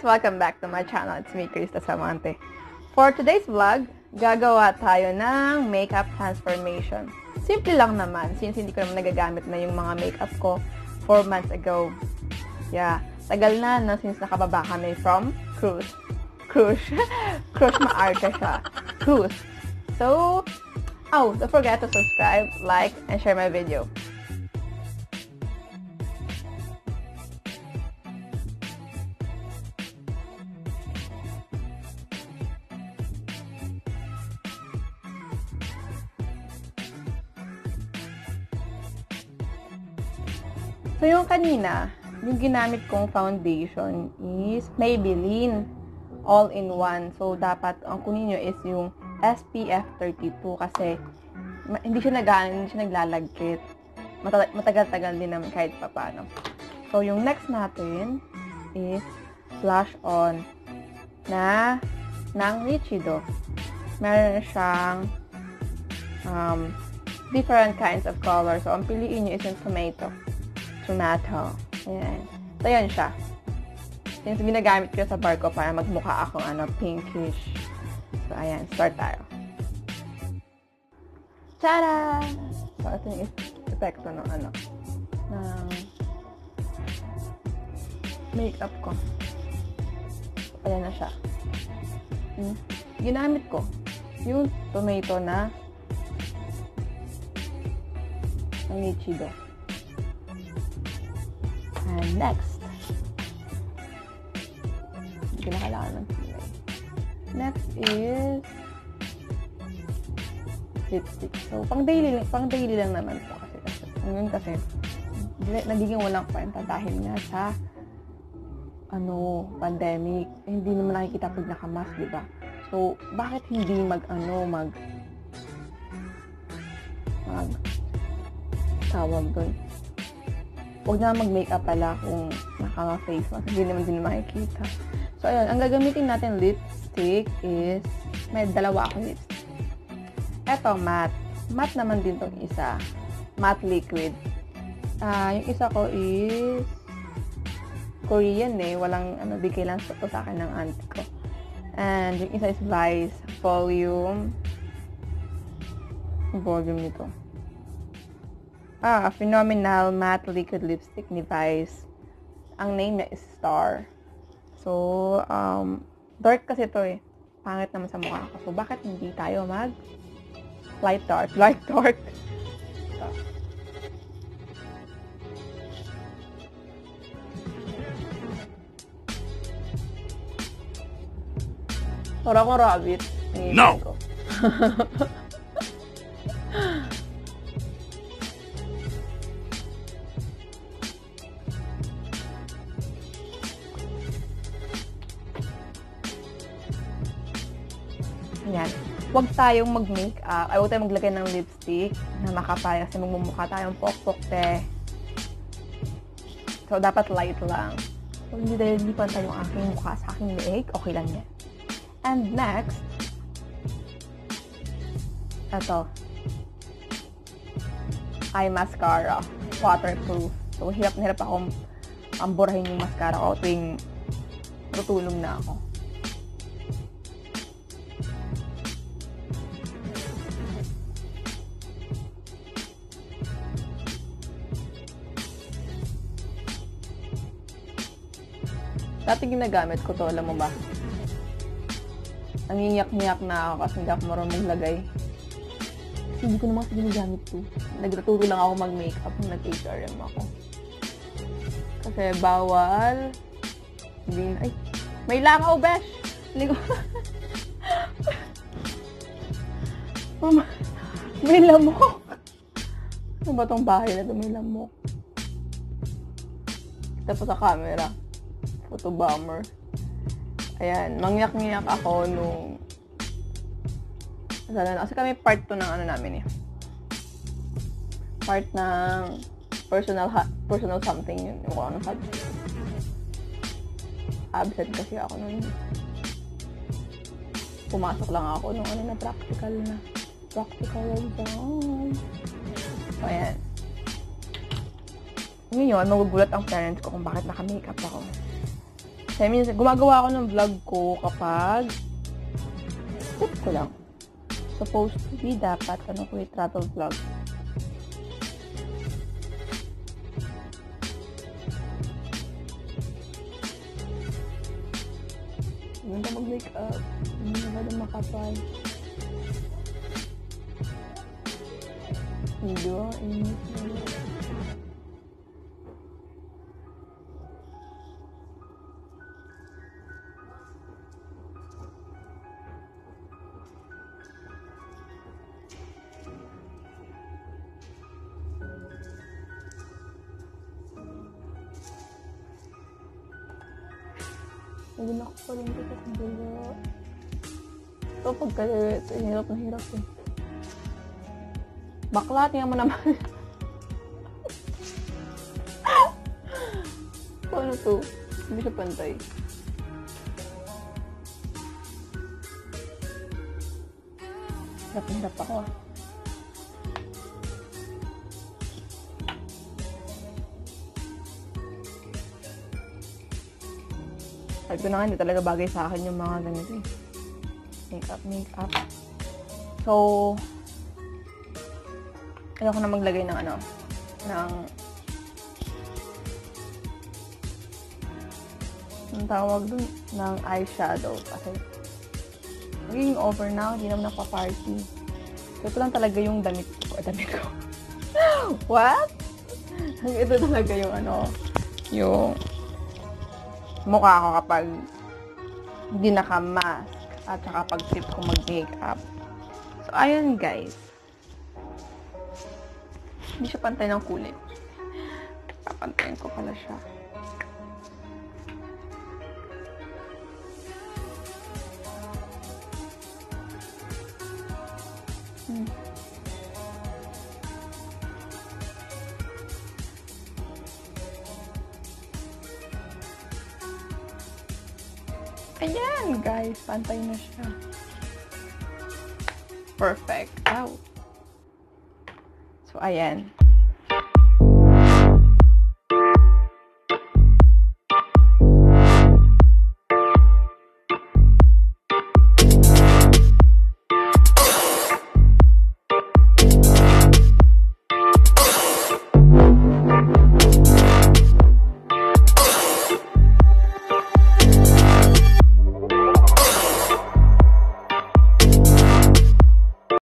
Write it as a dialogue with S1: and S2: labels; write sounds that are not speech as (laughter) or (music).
S1: guys! Welcome back to my channel. It's me, Krista Samante. For today's vlog, gagawa tayo ng makeup transformation. Simple lang naman, since hindi ko naman nagagamit na yung mga makeup ko 4 months ago. Yeah, tagal na, no, since nakababa kami from cruise. Cruise. (laughs) cruise maarte siya. Cruise. So, oh, don't forget to subscribe, like, and share my video. So, yung kanina, yung ginamit kong foundation is Maybelline all-in-one. So, dapat ang kunin nyo is yung SPF 32 kasi hindi siya nag hindi siya naglalagkit. Mata- Matagal-tagal din naman kahit papano. So, yung next natin is blush on na ng Richido. Meron siyang um, different kinds of color. So, ang piliin nyo is yung tomato tomato. Ayan. So, yun siya. Since ginagamit ko sa bar ko para magmukha akong ano, pinkish. So, ayan. Start tayo. Tada! So, ito yung epekto ng ano, ng makeup ko. Ayan na siya. Hmm. Ginamit ko yung tomato na ng Nichido. And next, hindi na kailangan ng pilay. Next is lipstick. So, pang daily, pang daily lang naman po kasi. kasi ngayon kasi, nagiging walang kwenta dahil nga sa ano, pandemic. Eh, hindi naman nakikita pag nakamask, di ba? So, bakit hindi mag, ano, mag, mag, tawag doon, huwag na mag-makeup pala kung naka-face mask. Hindi naman din makikita. So, ayun. Ang gagamitin natin lipstick is, may dalawa akong lipstick. Eto, matte. Matte naman din tong isa. Matte liquid. Ah, yung isa ko is Korean eh. Walang, ano, bigay lang sa, sa akin ng auntie ko. And yung isa is Vice Volume. Volume nito. Ah, Phenomenal Matte Liquid Lipstick ni Vice. Ang name niya is Star. So, um, dark kasi to eh. Pangit naman sa mukha ko. So, bakit hindi tayo mag light dark? (laughs) Light dark. Ito. Para akong rabbit.
S2: No! (laughs)
S1: ko. Ayan. Huwag tayong mag-makeup. Ay, huwag tayong maglagay ng lipstick na makapal kasi magmumukha tayong pokpok te. So, dapat light lang. So, hindi dahil hindi pantay yung aking mukha sa aking leeg, okay lang yan. And next, ito. Eye mascara. Waterproof. So, hirap na hirap akong amburahin yung mascara ko tuwing tutulong na ako. Dati ginagamit ko to, alam mo ba? Nanginyak-nyak na ako kasi hindi ako marunong maglagay. Kasi hindi ko naman kasi ginagamit to. Nagtuturo lang ako mag-makeup nung nag-HRM ako. Kasi bawal. Hindi ay, may langaw, besh! Hindi ko, (laughs) Mama, may lamok. Ano ba tong bahay na to? May lamok. Kita pa sa camera photo bomber. Ayan, mangyak-ngyak ako nung Nasaan na? Kasi kami part 2 ng ano namin eh. Part ng personal ha- personal something yun. Yung kung ano sabi. Absent kasi ako nun. Pumasok lang ako nung ano na practical na. Practical exam. So, ayan. Ngayon, magugulat ang parents ko kung bakit naka-makeup ako. Kasi minsan, gumagawa ako ng vlog ko kapag tip ko lang. Supposed to be dapat, ano ko yung travel vlog. Hindi na mag-make up. Hindi na ba makapal? Hindi ba? Inis Hindi na ako pa rin dito sa dulo. Ito pagka ito, hirap na hirap eh. Bakla, tingnan mo naman. (laughs) Paano to? Hindi siya pantay. Hirap na hirap ako ah. Sabi ko na nga, hindi talaga bagay sa akin yung mga ganito eh. Makeup, makeup. So, ayoko na maglagay ng ano, ng ang tawag dun, ng eyeshadow. Kasi, magiging over now, hindi naman nagpa-party. So, ito lang talaga yung damit ko. Eh, damit ko. (laughs) What? ito talaga yung ano, yung mukha ko kapag hindi naka-mask at saka pag tip ko mag-makeup. So, ayun guys. Hindi siya pantay ng kulay. Papantayin ko pala siya. Hmm. Ayan, guys. Pantay na siya. Perfect. Ow. So, ayan.